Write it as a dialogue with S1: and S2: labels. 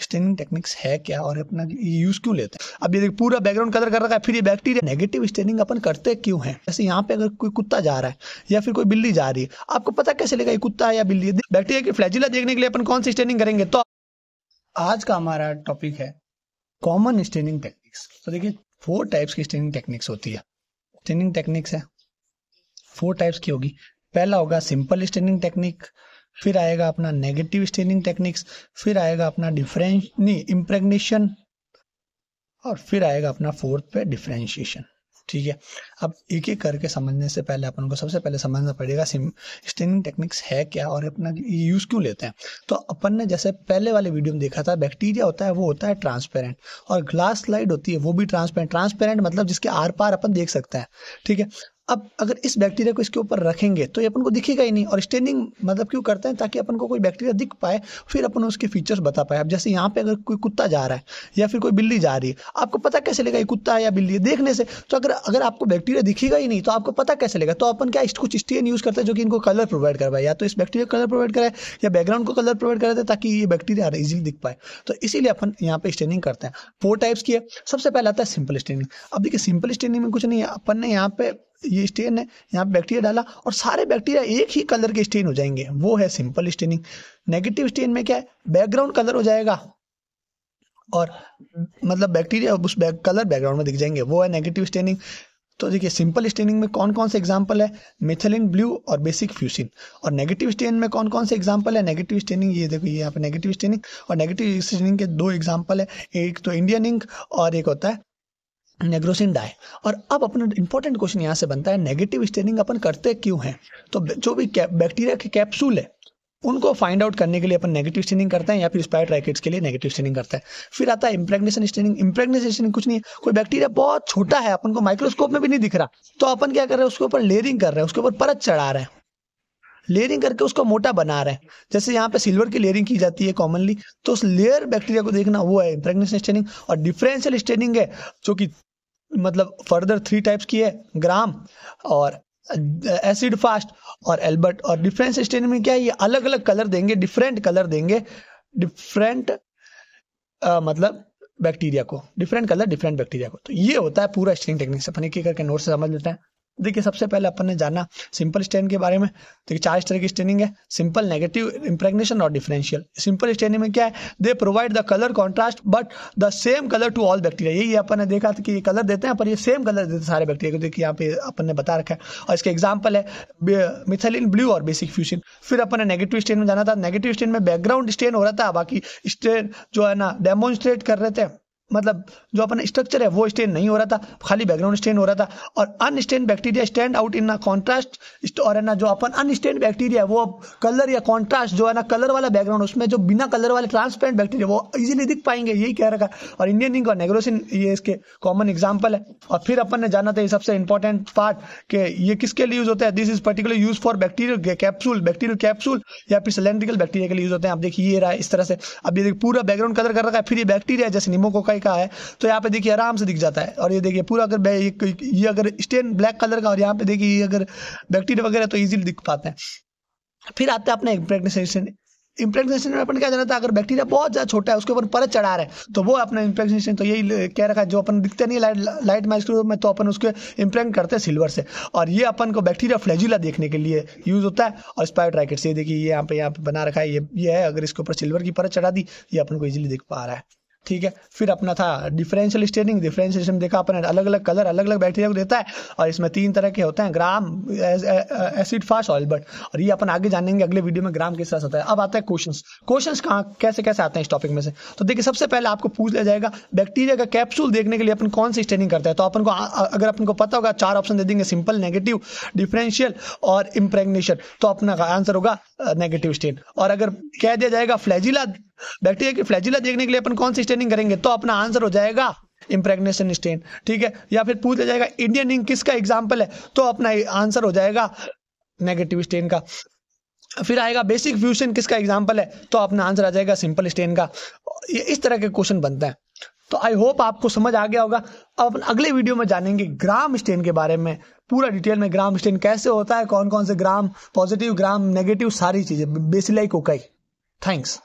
S1: Staining techniques है क्या और अपना यूज़ क्यों लेते हैं? अब ये पूरा बैकग्राउंड कलर कर रखा है, फिर ये बैक्टीरिया नेगेटिव स्टेनिंग अपन करते क्यों है? जैसे यहाँ पे अगर कोई कुत्ता जा रहा है या फिर कोई बिल्ली जा रही है, आपको पता कैसे लगा ये कुत्ता है या बिल्ली? बैक्टीरिया की फ्लैजिला देखने के लिए अपन कौन सी स्टेनिंग करेंगे? तो आज का हमारा टॉपिक है कॉमन स्टेनिंग टेक्निक्स तो देखिए फोर टाइप्स की स्टेनिंग टेक्निक्स होती है। स्टेनिंग टेक्निक्स है। फोर टाइप्स की होगी। पहला होगा सिंपल स्टेनिंग टेक्निक फिर आएगा अपना नेगेटिव स्टेनिंग टेक्निक्स फिर आएगा अपना डिफरेंस नहीं इम्प्रेगनेशन और फिर आएगा अपना फोर्थ पे डिफ्रेंशिएशन ठीक है? अब एक एक करके समझने से पहले अपन को सबसे पहले समझना पड़ेगा स्टेनिंग टेक्निक्स है क्या और अपना यूज़ क्यों लेते हैं। तो अपन ने जैसे पहले वाले वीडियो में देखा था बैक्टीरिया होता है, वो होता है ट्रांसपेरेंट और ग्लास स्लाइड होती है, वो भी ट्रांसपेरेंट ट्रांसपेरेंट मतलब जिसके आर पार अपन देख सकते हैं। ठीक है? अब अगर इस बैक्टीरिया को इसके ऊपर रखेंगे तो ये अपन को दिखेगा ही नहीं और स्टेनिंग मतलब क्यों करते हैं ताकि अपन को कोई बैक्टीरिया दिख पाए, फिर अपन उसके फीचर्स बता पाए। अब जैसे यहाँ पे अगर कोई कुत्ता जा रहा है या फिर कोई बिल्ली जा रही है, आपको पता कैसे लगा ये कुत्ता है या बिल्ली है देखने से? तो अगर अगर आपको बैक्टीरिया दिखेगा ही नहीं तो आपको पता कैसे लगा तो अपन क्या कुछ स्टेन यूज़ करते हैं जो कि इनको कलर प्रोवाइड करवाए, या तो इस बैक्टीरिया कलर प्रोवाइड कराए, या बैकग्राउंड को कलर प्रोवाइड कराते ताकि ये बैक्टीरिया इजिली दिख पाए। तो इसीलिए अपन यहाँ पे स्टेनिंग करते हैं। फोर टाइप्स की है। सबसे पहले आता है सिंपल स्टेनिंग अब देखिए सिंपल स्टेनिंग में कुछ नहीं है। अपन ने यहाँ पे ये स्टेन है यहाँ पे बैक्टीरिया डाला और सारे बैक्टीरिया एक ही कलर के स्टेन हो जाएँगे। वो है सिंपल स्टेनिंग नेगेटिव स्टेन में क्या है? बैकग्राउंड कलर हो जाएगा। और मतलब बैक्टीरिया उस बैक, कलर बैकग्राउंड में दिख जाएँगे। वो है नेगेटिव स्टेनिंग तो देखिए सिंपल स्टेनिंग में कौन कौन से एग्जांपल है? मिथिलिन ब्लू और बेसिक फ्यूसिन और नेगेटिव स्टेन में कौन कौन से एग्जांपल है? नेगेटिव स्टेनिंग ये देखो ये यहाँ पे नेगेटिव स्टेनिंग और नेगेटिव स्टेनिंग के दो एग्ज़ाम्पल है। एक तो इंडियन इंक और एक होता है नेग्रोसिन डाई और अब अपना इंपॉर्टेंट क्वेश्चन यहाँ से बनता है नेगेटिव स्टेनिंग अपन करते क्यों हैं? तो जो भी बैक्टीरिया के कैप्सूल है, उनको फाइंड आउट करने के लिए अपन नेगेटिव स्टेनिंग करते हैं या फिर स्पायर राइकेट्स के लिए नेगेटिव स्टेनिंग करते हैं। फिर आता है इम्प्रेगनेशन स्टेनिंग इम्प्रेगनेशन स्टेनिंग कुछ नहीं है। कोई बैक्टीरिया बहुत छोटा है, अपन को माइक्रोस्कोप में भी नहीं दिख रहा। तो अपन क्या कर रहे हैं, उसके ऊपर लेयरिंग कर रहे हैं, उसके ऊपर परत चढ़ा रहे हैं। लेयरिंग करके उसको मोटा बना रहे हैं। जैसे यहाँ पे सिल्वर की लेयरिंग की जाती है कॉमनली तो उस लेयर बैक्टीरिया को देखना, वो है इम्प्रेगनेशन स्टेनिंग और डिफरेंशियल स्टेनिंग है, जो कि मतलब फर्दर थ्री टाइप्स की है ग्राम और एसिड फास्ट और एल्बर्ट और डिफरेंस स्टेन में क्या है, ये अलग अलग कलर देंगे डिफरेंट कलर देंगे डिफरेंट मतलब बैक्टीरिया को डिफरेंट कलर डिफरेंट बैक्टीरिया को। तो ये होता है पूरा स्टेनिंग टेक्निक से। अपन एक करके नोट से समझ लेते हैं। देखिए, सबसे पहले अपन ने जाना सिंपल स्टेन के बारे में। देखिए, चार तरह की स्टेनिंग है। सिंपल नेगेटिव इंप्रेगनेशन और डिफरेंशियल सिंपल स्टेनिंग में क्या है? They provide the colour contrast but the same colour to all bacteria यही अपन ने देखा था कि ये कलर देते हैं, पर ये सेम कलर देते हैं सारे बैक्टीरिया को। देखिए, यहाँ पे अपन ने बता रखा है। और इसके एग्ज़ाम्पल है मिथेलिन ब्लू और बेसिक फ्यूजन फिर अपन ने नेगेटिव स्टेन में जाना था। नेगेटिव स्टेन में बैकग्राउंड स्टेन हो रहा था। बाकी स्टेन जो है ना डेमोन्स्ट्रेट कर रहे थे। मतलब जो अपना स्ट्रक्चर है, वो स्टेन नहीं हो रहा था, खाली बैकग्राउंड स्टेन हो रहा था और unstain bacteria stand out in contrast और है ना, जो अपन अनस्टेन बैक्टीरिया वो कलर या कॉन्ट्रास्ट जो है ना कलर वाला बैकग्राउंड उसमें जो बिना कलर वाले ट्रांसपेरेंट बैक्टीरिया वो इजीली दिख पाएँगे, यही कह रखा। और इंडियन इंक और नेग्रोसिन ये इसके कॉमन एग्ज़ाम्पल है। और फिर अपन ने जाना था ये सबसे इंपॉर्टेंट पार्ट कि ये किसके लिए यूज़ होता है? This is particular use for bacterial capsule bacterial capsule या फिर सिलेंड्रिकल बैक्टीरिया के लिए यूज़ होते हैं। आप देखिए ये रहा इस तरह से। अब ये पूरा बैकग्राउंड कलर कर रखा है, फिर ये बैक्टीरिया जैसे निमोकोकाई का है तो यहाँ पे देखिए आराम से दिख जाता है। और ये देखिए पूरा अगर ये अगर स्टेन ब्लैक कलर का और यहाँ पे देखिए ये अगर बैक्टीरिया वगैरह तो इजीली दिख पाते हैं। फिर आते हैं अपने इम्प्रेगनेशन इम्प्रेगनेशन में अपन क्या जाना था अगर बैक्टीरिया बहुत ज़्यादा छोटा है, उसके ऊपर परत चढ़ा रहे हैं तो वो अपना इम्प्रेगनेशन तो यही कह रखा है, जो अपन दिखते नहीं लाइट लाइट माइक्रोस्कोप में तो अपन उसके इम्प्रेंट करते हैं सिल्वर से। और ये अपन को बैक्टीरिया फ्लैजिला देखने के लिए यूज़ होता है, और स्पाइड्राइकेट से देखिए, ये यहाँ पे यहाँ पे बना रखा है, ये ये है, अगर इसके ऊपर सिल्वर की परत चढ़ा दी, ये अपन को इजिली दिख पा रहा है। ठीक है? फिर अपना था डिफरेंशियल स्टेनिंग डिफरेंशियल स्टेनिंग देखा अपने अलग अलग कलर अलग अलग बैक्टीरिया को देता है और इसमें तीन तरह के होते हैं Gram acid fast oil but और ये अपन आगे जानेंगे अगले वीडियो में ग्राम किस तरह होता है। अब आता है क्वेश्चन क्वेश्चन कहाँ, कैसे कैसे आते हैं इस टॉपिक में से? तो देखिए, सबसे पहले आपको पूछ लिया जाएगा बैक्टीरिया का कैप्सूल देखने के लिए अपन कौन सी स्टेनिंग करते हैं? तो अपन को अगर अपन को पता होगा, चार ऑप्शन दे देंगे सिंपल नेगेटिव डिफरेंशियल और इम्प्रेगनेशन तो अपना आंसर होगा नेगेटिव स्टेन और अगर कह दिया जाएगा फ्लैजिला बैक्टीरिया की फ्लैजिला देखने के लिए अपन कौन सी स्टेनिंग करेंगे? तो अपना आंसर हो जाएगा इम्प्रेगनेशन स्टेन ठीक है? या फिर पूछ जाएगा इंडियन इंक किसका एग्ज़ाम्पल है? तो अपना आंसर हो जाएगा नेगेटिव स्टेन का। फिर आएगा बेसिक फ्यूजन किसका एग्ज़ाम्पल है? तो अपना आंसर आ जाएगा सिंपल स्टेन का। ये इस तरह के क्वेश्चन बनते हैं। तो आई होप आपको समझ आ गया होगा। अब अपन अगले वीडियो में जानेंगे ग्राम स्टेन के बारे में। पूरा डिटेल में ग्राम स्टेन कैसे होता है कौन कौन से ग्राम पॉजिटिव ग्राम नेगेटिव सारी चीज़ें। Bacilli cocci thanks